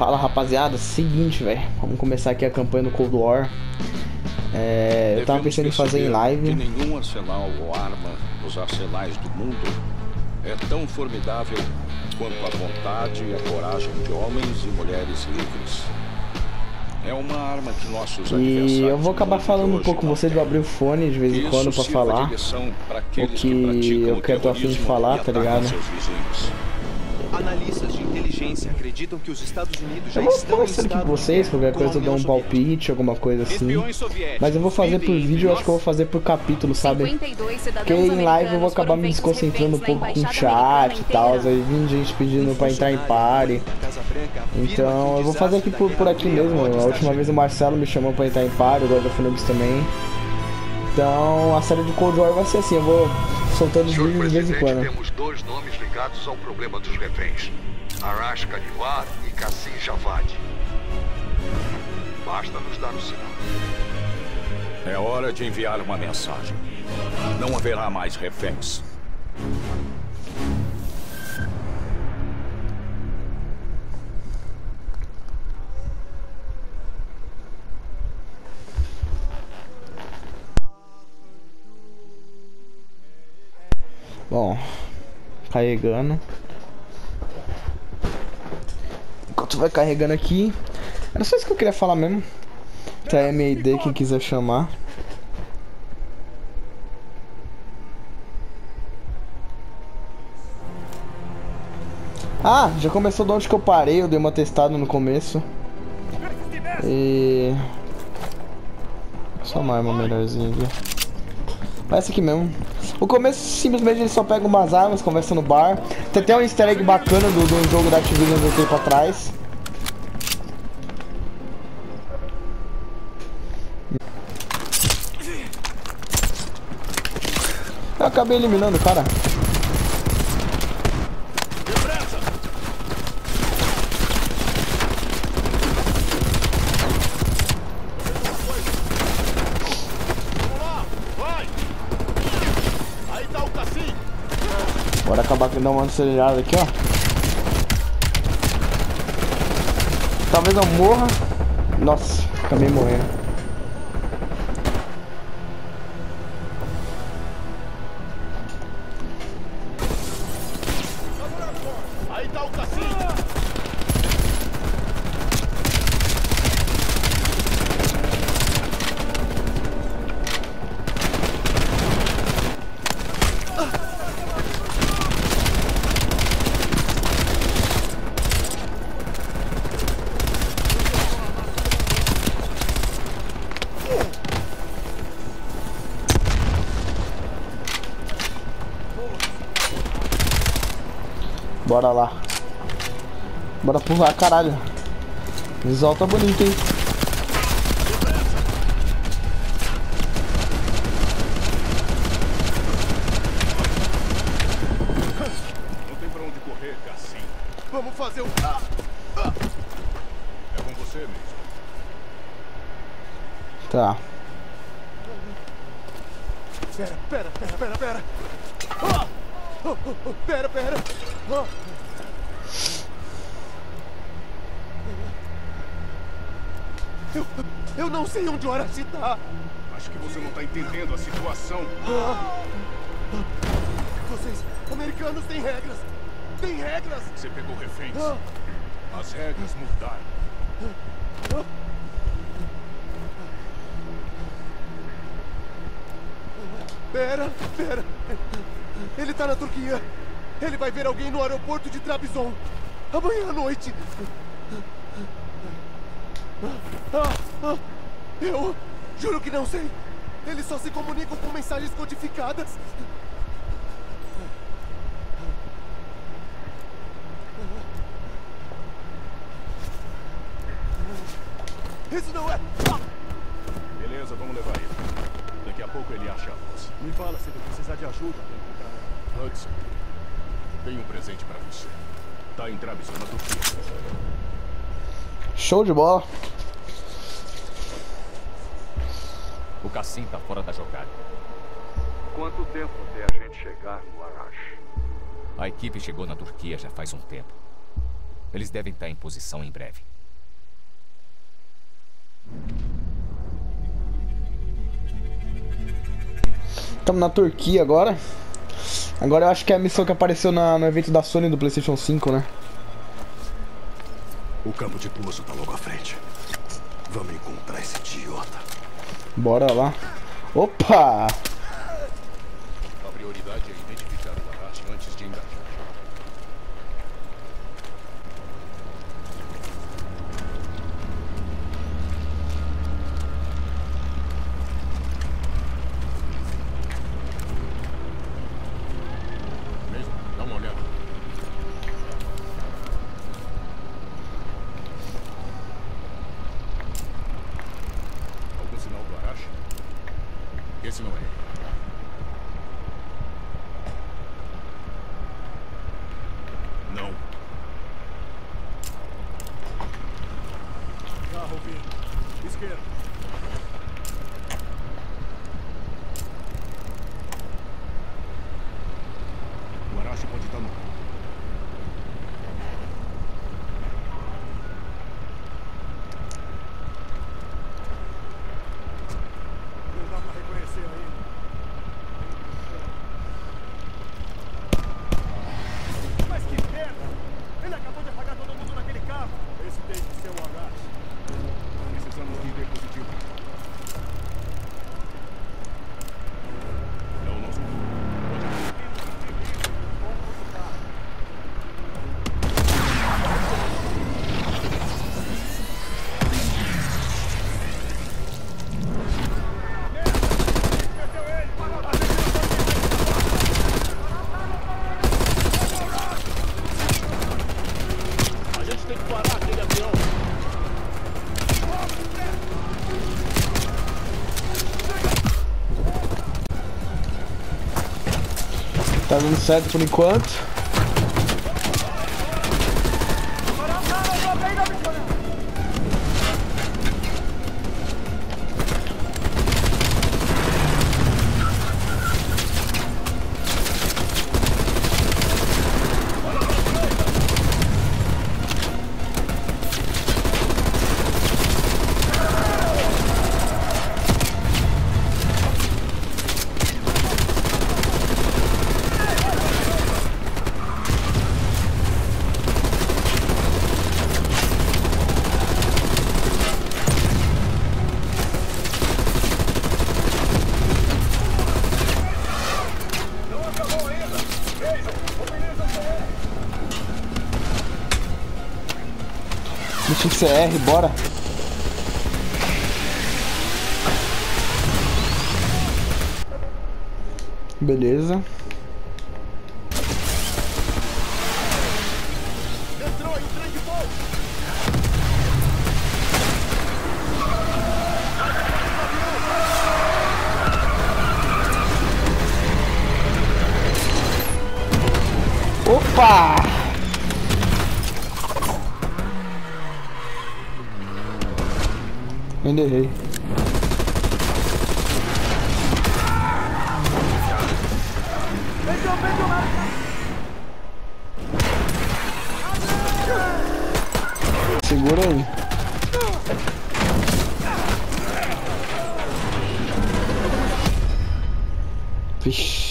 Fala rapaziada, seguinte, velho. Vamos começar aqui a campanha do Cold War. É, eu tava pensando em fazer em live. Que nenhum arsenal ou arma nos arsenais do mundo é tão formidável quanto a vontade e a coragem de homens e mulheres livres. É uma arma que nossos E eu vou acabar falando um pouco com vocês, vou abrir o fone de vez em quando pra falar o que eu quero afim de falar, tá ligado? Analistas inteligência acreditam que os Estados Unidos já eu vou estão aqui com vocês, qualquer coisa eu dou um palpite, alguma coisa assim. Mas eu vou fazer por vídeo, eu acho que eu vou fazer por capítulo, sabe? Porque em live eu vou acabar me desconcentrando um pouco com chat e tal, aí vem gente pedindo pra entrar em party. Então eu vou fazer aqui por, por aqui mesmo. A última vez o Marcelo me chamou pra entrar em party, o God of Nubes também. Então a série de Cold War vai ser assim, eu vou soltando os vídeos de vez em quando. temos dois nomes ligados ao problema dos reféns. Arash Kanivar e Cassim Javad. Basta nos dar o sinal. É hora de enviar uma mensagem. Não haverá mais reféns. Bom, carregando. Enquanto vai carregando aqui. Era só isso que eu queria falar mesmo. Tá MID, quem quiser chamar. Ah, já começou de onde que eu parei, eu dei uma testada no começo. E... Só uma arma melhorzinha aqui. Essa aqui mesmo. O começo simplesmente ele só pega umas armas, conversa no bar. Tem até um easter egg bacana do, do jogo da Activision do tempo atrás. Eu acabei eliminando o cara. Bora acabar com dar uma acelerada aqui, ó. Talvez eu morra. Nossa, acabei morrendo. Bora lá. Bora pular, caralho. Visual tá bonito, hein? Não tem pra onde correr, Cassim. Vamos fazer um... Ah! Ah! É com você mesmo. Tá. Pera, pera, pera, pera, pera. Ah! Oh, oh, oh, pera, pera. Ah! Eu, eu não sei onde o Arashi tá. Acho que você não tá entendendo a situação. Ah! Vocês, americanos, têm regras. Tem regras. Você pegou reféns. Ah! As regras mudaram. Pera, pera. Ele tá na Turquia. Ele vai ver alguém no aeroporto de Trabzon. Amanhã à noite. Ah, ah, eu juro que não sei. Eles só se comunicam com mensagens codificadas. Isso não é. Beleza, vamos levar ele. Daqui a pouco ele acha a voz. Me fala se ele precisar de ajuda pra encontrar. Hudson, tenho um presente pra você. Tá em Trabzon, na Turquia. Show de bola. O Cassim tá fora da jogada. Quanto tempo até a gente chegar no Arash? A equipe chegou na Turquia já faz um tempo. Eles devem estar em posição em breve. Estamos na Turquia agora. Agora eu acho que é a missão que apareceu na, no evento da Sony do PlayStation 5, né? O campo de pouso tá logo à frente. Vamos encontrar esse idiota. Bora lá. Opa! A prioridade é identificar o Arashi antes de engajar. Mesmo, dá uma olhada. Algum sinal do Arashi? Esse não é ele. Não. Carro vindo. Esquerda. O Arashi pode estar no campo. Não dá pra reconhecer ainda. Mas que merda! Ele acabou de apagar todo mundo naquele carro. Esse tem que ser o Arashi. Precisamos de ID positivo. É o nosso. Pode A gente tem que parar aquele avião. Tá dando certo por enquanto. Deixa o CR, bora. Beleza. Ainda errei. Segura aí. Vixe.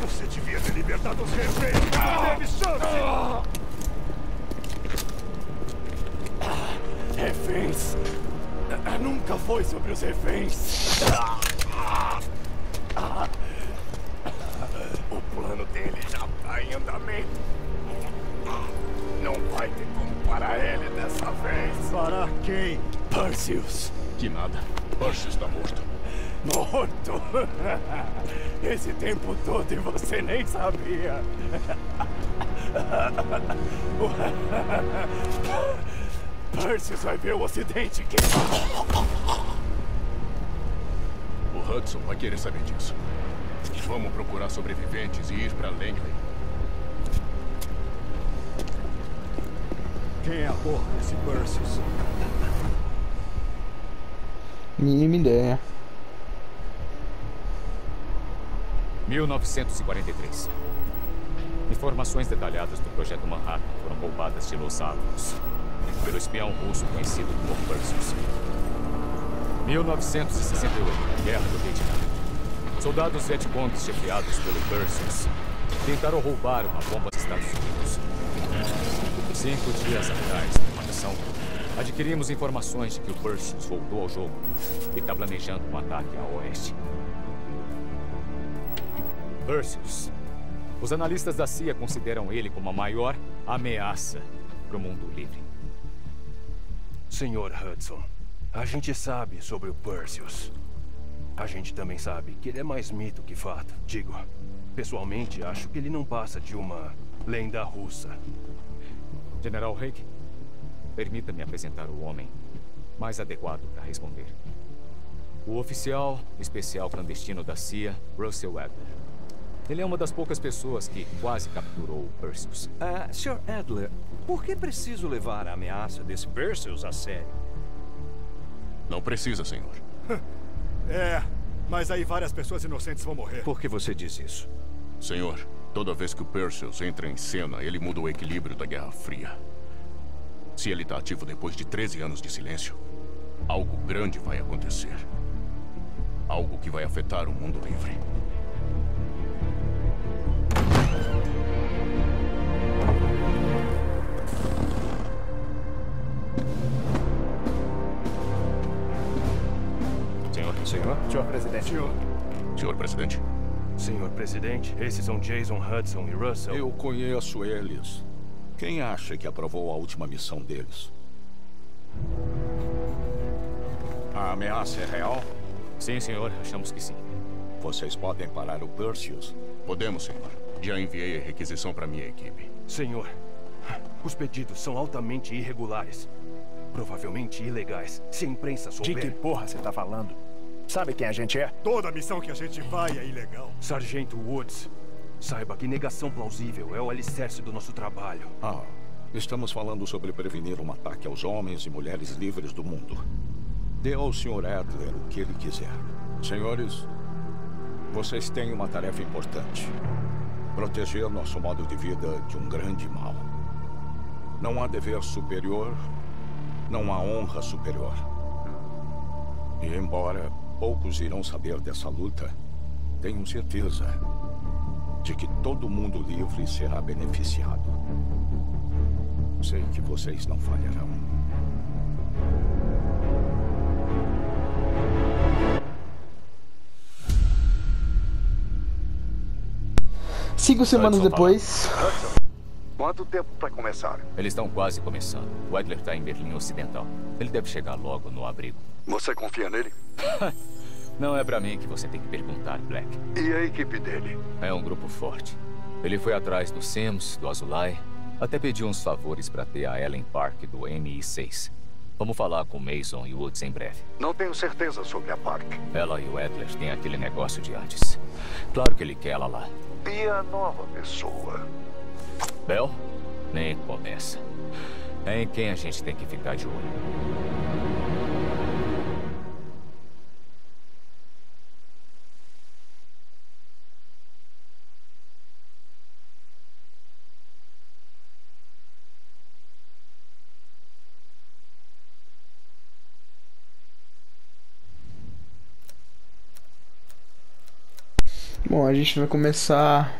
Você devia ter libertado os reféns! Não teve chance! Reféns? Nunca foi sobre os reféns. O plano dele já está em andamento. Não vai ter como parar ele dessa vez. Parar quem? Perseus. Que nada. Percy está morto. Morto! Esse tempo todo e você nem sabia. Perseus vai ver o acidente que... O Hudson vai querer saber disso. Vamos procurar sobreviventes e ir para Langley. Quem é a porra desse Perseus? Mínima ideia. 1943. Informações detalhadas do Projeto Manhattan foram roubadas de Los Alamos pelo espião russo conhecido como Perseus. 1968, Guerra do Vietnã. Soldados Vietcongs chefiados pelo Perseus tentaram roubar uma bomba dos Estados Unidos. Cinco dias atrás, numa missão, adquirimos informações de que o Perseus voltou ao jogo e está planejando um ataque ao oeste. Perseus. Os analistas da CIA consideram ele como a maior ameaça para o mundo livre. Senhor Hudson, a gente sabe sobre o Perseus. A gente também sabe que ele é mais mito que fato. Digo, pessoalmente, acho que ele não passa de uma lenda russa. General Haig, permita-me apresentar o homem mais adequado para responder. O oficial especial clandestino da CIA, Russell Adler. Ele é uma das poucas pessoas que quase capturou o Perseus. Uh, Sr. Adler, por que preciso levar a ameaça desse Perseus a sério? Não precisa, senhor. é, mas aí várias pessoas inocentes vão morrer. Por que você diz isso? Senhor, toda vez que o Perseus entra em cena, ele muda o equilíbrio da Guerra Fria. Se ele está ativo depois de 13 anos de silêncio, algo grande vai acontecer. Algo que vai afetar o mundo livre. Senhor? Senhor presidente. Senhor. Senhor presidente. Senhor presidente, esses são Jason Hudson e Russell. Eu conheço eles. Quem acha que aprovou a última missão deles? A ameaça é real? Sim, senhor. Achamos que sim. Vocês podem parar o Perseus? Podemos, senhor. Já enviei a requisição para minha equipe. Senhor, os pedidos são altamente irregulares. Provavelmente ilegais. Se a imprensa souber... De que porra você tá falando? Sabe quem a gente é? Toda missão que a gente vai é ilegal. Sargento Woods, saiba que negação plausível é o alicerce do nosso trabalho. Ah, estamos falando sobre prevenir um ataque aos homens e mulheres livres do mundo. Dê ao Sr. Adler o que ele quiser. Senhores, vocês têm uma tarefa importante. Proteger nosso modo de vida de um grande mal. Não há dever superior, não há honra superior. E embora poucos irão saber dessa luta, tenho certeza de que todo mundo livre será beneficiado. Sei que vocês não falharão. Cinco semanas depois. Quanto tempo para começar? Eles estão quase começando. O Edler está em Berlim Ocidental. Ele deve chegar logo no abrigo. Você confia nele? Não é para mim que você tem que perguntar, Black. E a equipe dele? É um grupo forte. Ele foi atrás do Sims, do Azulay, até pediu uns favores para ter a Ellen Park do MI6. Vamos falar com Mason e Woods em breve. Não tenho certeza sobre a Park. Ela e o Edler têm aquele negócio de antes. Claro que ele quer ela lá. E a nova pessoa? Bel? Nem começa. É em quem a gente tem que ficar de olho. Bom, a gente vai começar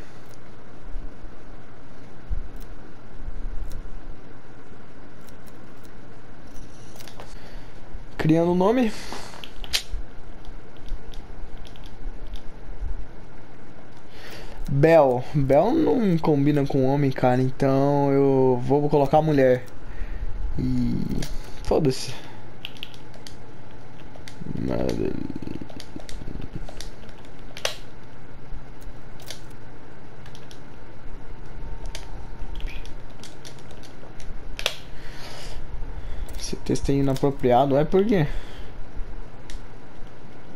criando o um nome. Bel. Bel não combina com homem, cara, então eu vou colocar mulher. E foda-se. Texto é inapropriado, é por quê?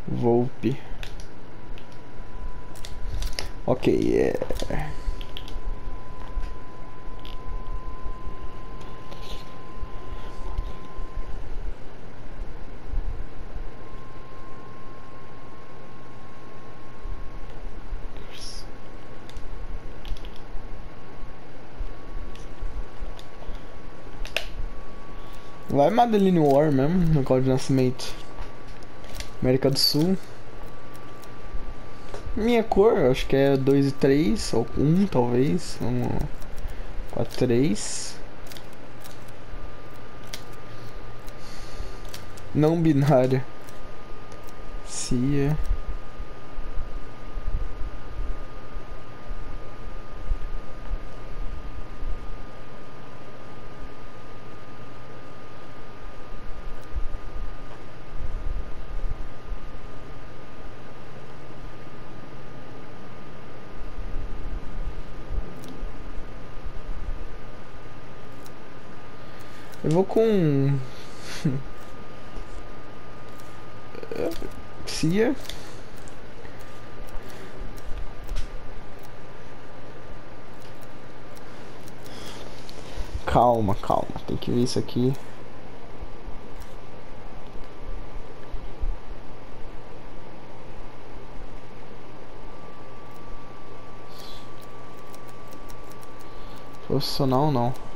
Volpe. Ok, é... Vai Madeline War mesmo, local de nascimento. América do Sul. Minha cor, acho que é 2 e 3, ou 1 um, talvez. 4 3. Não binária. Cia. Eu vou com... Cia. Calma, calma. Tem que ver isso aqui. Profissional não.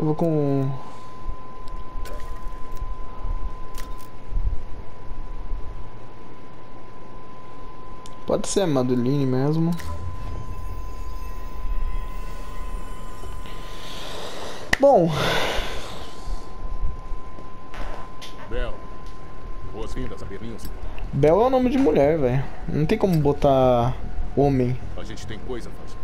Eu vou com... Pode ser a Madeline mesmo. Bom. Bel. Boas-vindas a. Bel é o nome de mulher, velho. Não tem como botar homem. A gente tem coisa a fazer.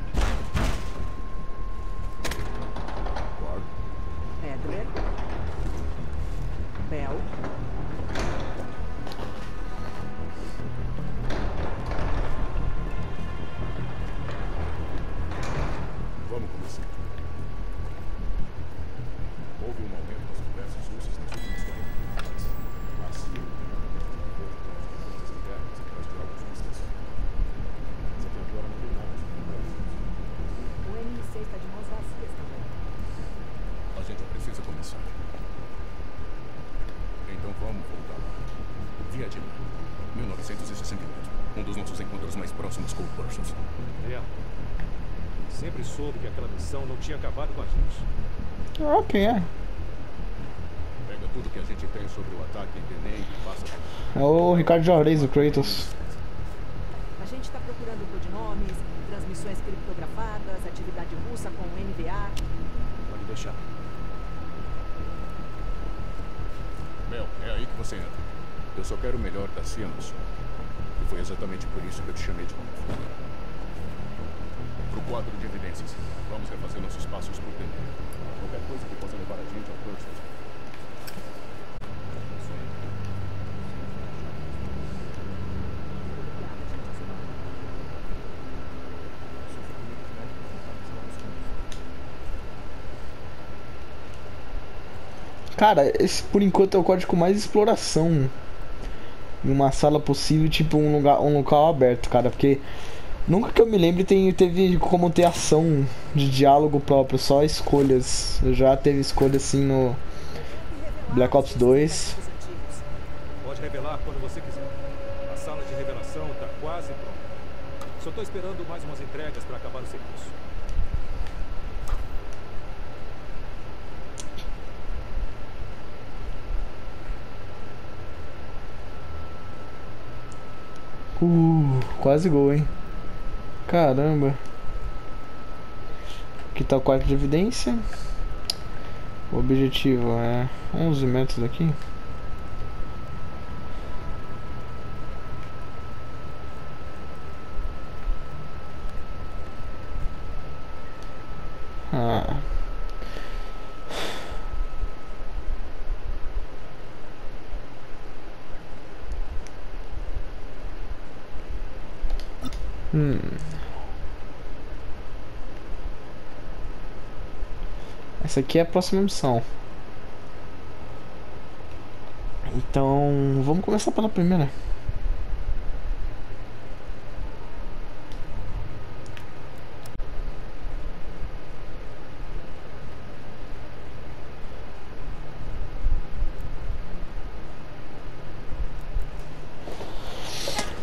Tinha acabado com a gente. Ok, é. Pega tudo que a gente tem sobre o ataque em Benem e passa É o Ricardo Juarez, o Kratos. A gente está procurando codinomes, transmissões criptografadas, atividade russa com o NVA. Pode deixar. Mel, é aí que você entra. Eu só quero o melhor da CIA no Sul. E foi exatamente por isso que eu te chamei de novo. Pro quadro de evidências. Vamos refazer nossos passos por dentro. Qualquer coisa que possa levar a gente ao Percy. Cara, esse por enquanto é o código com mais exploração em uma sala possível, tipo um lugar, um local aberto, cara, porque Nunca que eu me lembre tem, teve como ter ação de diálogo próprio, só escolhas. Eu já teve escolha assim no Black Ops 2. Pode revelar quando você quiser. A sala de revelação está quase pronta. Só estou esperando mais umas entregas para acabar o serviço. Uh, quase gol, hein? Caramba. Aqui tá o quarto de evidência. O objetivo é 11 metros daqui. Essa aqui é a próxima missão. Então, vamos começar pela primeira.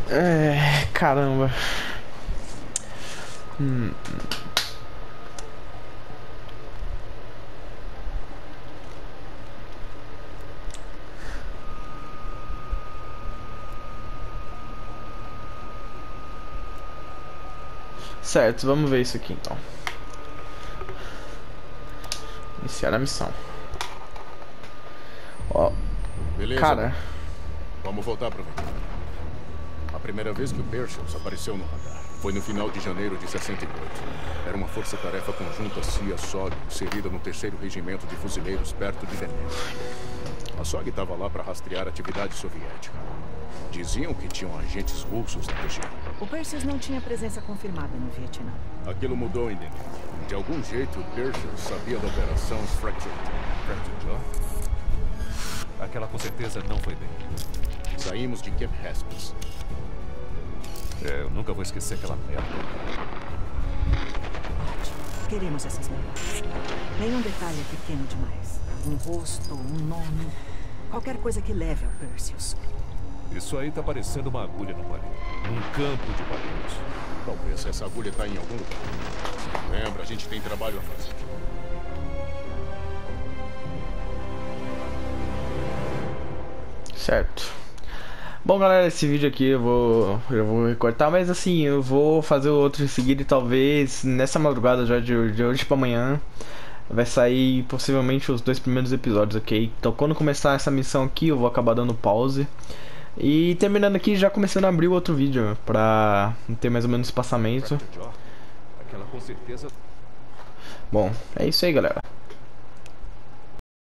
É, caramba. Hum. Certo, vamos ver isso aqui então. Iniciar a missão. Ó. Beleza. Cara. Vamos voltar pro A primeira vez que o Pershers apareceu no radar foi no final de janeiro de 68. Era uma força-tarefa conjunta CIA-SOG, inserida no terceiro regimento de fuzileiros perto de Veneza. A SOG estava lá para rastrear atividade soviética. Diziam que tinham agentes russos na região. O Perseus não tinha presença confirmada no Vietnã. Aquilo mudou em. De algum jeito, o Perseus sabia da operação Fractured. Fractured Jaw? Aquela com certeza não foi bem. Saímos de Camp Haskins. É, eu nunca vou esquecer aquela merda. Queremos essas memórias. Nenhum detalhe é pequeno demais. Um rosto, um nome, qualquer coisa que leve ao Perseus. Isso aí tá parecendo uma agulha no palito. Num campo de palitos. Talvez essa agulha tá em algum lugar. Lembra, a gente tem trabalho a fazer. Certo. Bom, galera, esse vídeo aqui eu vou, eu vou recortar, mas assim, eu vou fazer o outro em seguida e talvez nessa madrugada já de, de hoje pra amanhã vai sair possivelmente os dois primeiros episódios, ok? Então quando começar essa missão aqui eu vou acabar dando pause. E terminando aqui, já começando a abrir o outro vídeo pra ter mais ou menos espaçamento. Bom, é isso aí, galera.